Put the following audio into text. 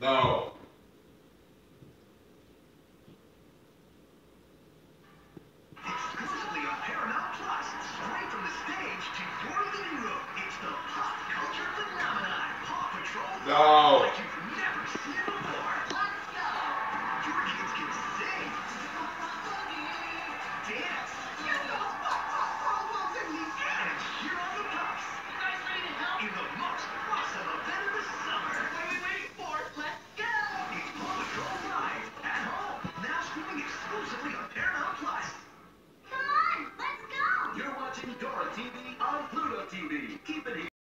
No. Exclusively on Paramount Plus, straight from the stage to your living room. It's the pop culture phenomenon, Paw Patrol. No. TV on Pluto TV. Keep it here.